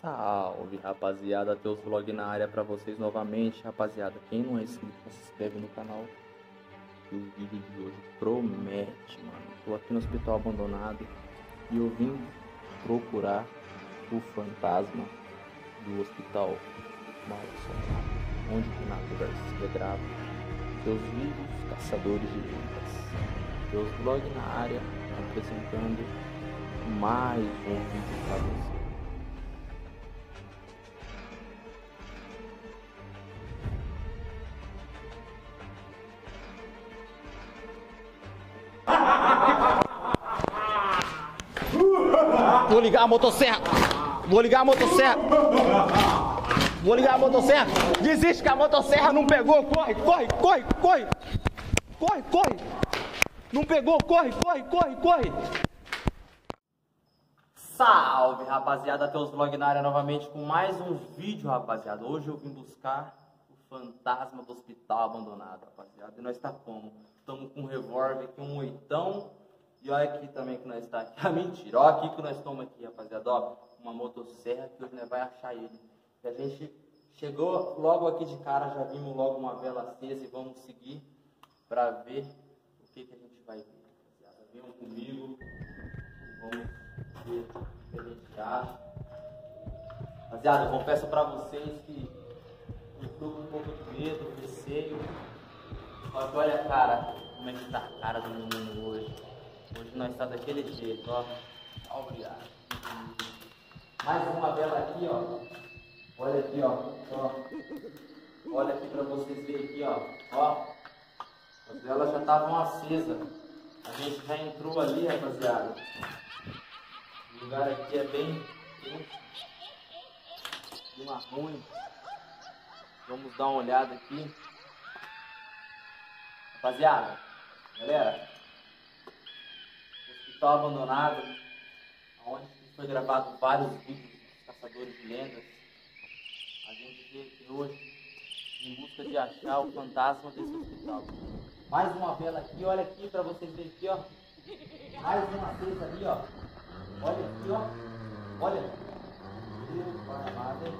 Salve rapaziada, Teus Vlog na área pra vocês novamente, rapaziada. Quem não é inscrito, se inscreve no canal. Que o vídeo de hoje promete, mano. Tô aqui no hospital abandonado e eu vim procurar o fantasma do hospital mal assombrado, onde o Renato Garcia grava seus vídeos caçadores de lendas. Teus Vlog na área apresentando mais um vídeo pra você. Vou ligar a motosserra. Vou ligar a motosserra. Vou ligar a motosserra. Desiste que a motosserra não pegou. Corre, corre, corre, corre. Corre, corre. Não pegou, corre, corre, corre, corre. Salve rapaziada, Teus Vlog na área novamente com mais um vídeo, rapaziada. Hoje eu vim buscar o fantasma do hospital abandonado, rapaziada. E nós está como? Estamos com um revólver aqui, um oitão. E olha aqui também que nós está aqui. Ah, mentira. Olha aqui que nós estamos aqui, rapaziada. Uma motosserra que hoje nós vai achar ele. E a gente chegou logo aqui de cara, já vimos logo uma vela acesa e vamos seguir para ver o que, que a gente vai ver, rapaziada. Venham comigo vamos ver o que a gente acha. Rapaziada, eu confesso pra vocês que eu tô com um pouco de medo, receio. Só que olha, cara, como é que tá a cara do menino hoje. Hoje nós tá daquele jeito, ó. Obrigado. Mais uma vela aqui, ó. Olha aqui, ó. ó. Olha aqui pra vocês verem aqui, ó. Ó. As velas já estavam acesas. A gente já entrou ali, rapaziada. O lugar aqui é bem. clima ruim. Vamos dar uma olhada aqui. Rapaziada, galera, hospital abandonado, onde foi gravado vários vídeos dos caçadores de lendas. A gente veio aqui hoje em busca de achar o fantasma desse hospital. Mais uma vela aqui, olha aqui pra vocês verem aqui, ó. Mais uma acesa ali, ó. Olha aqui, ó. Olha. Deus?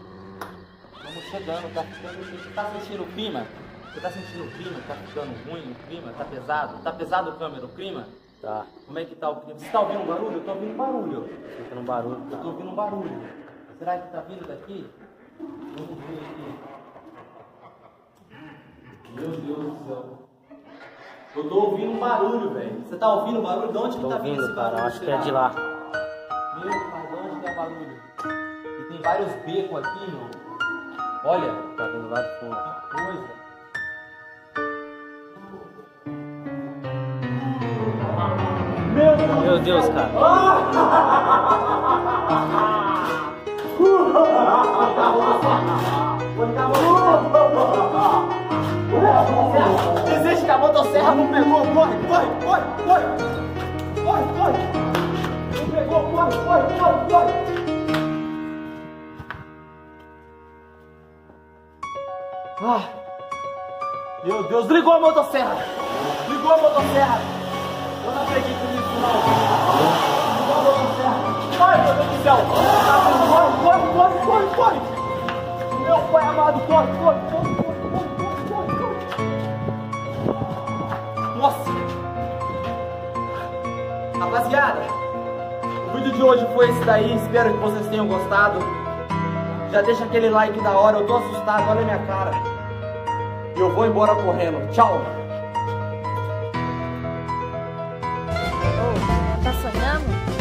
Estamos chegando, tá ficando. Você tá sentindo o clima? Você tá sentindo o clima? Tá ficando ruim o clima? Tá pesado? Tá pesado câmera, o clima? Tá, Como é que tá o clima? Você tá ouvindo um barulho? Eu tô ouvindo barulho. fica no barulho, Eu tô tá? ouvindo um barulho. Será que tá vindo daqui? Vamos ver aqui. Meu Deus do céu. Eu tô ouvindo um barulho, velho. Você tá ouvindo o barulho? De onde que Tô tá vindo ouvindo, esse cara. barulho? Acho que é de lá. Meu pai, de onde que é barulho? E tem vários becos aqui, meu. Olha, Tá vindo lá de fundo. que coisa. Meu Deus, cara. Desiste que a motosserra não pegou. Corre, corre, corre, corre. Corre, corre. Não pegou, corre, corre, corre, corre. Ah. Meu Deus, ligou a motosserra. Ligou a motosserra. Eu não acredito nisso, não. Ligou a motosserra. Ai, meu Deus do céu. Corre, corre, corre, corre, corre. Meu pai amado, corre, corre, corre, corre, corre, corre, corre. Nossa! Rapaziada, o vídeo de hoje foi esse daí. Espero que vocês tenham gostado. Já deixa aquele like da hora. Eu tô assustado, olha a minha cara. E eu vou embora correndo. Tchau!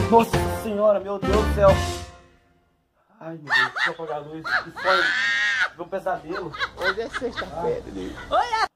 Nossa senhora, meu Deus do céu. Ai, meu Deus, deixa eu apagar a luz. Que sonho. Tive um pesadelo. Hoje é sexta-feira, Oi, é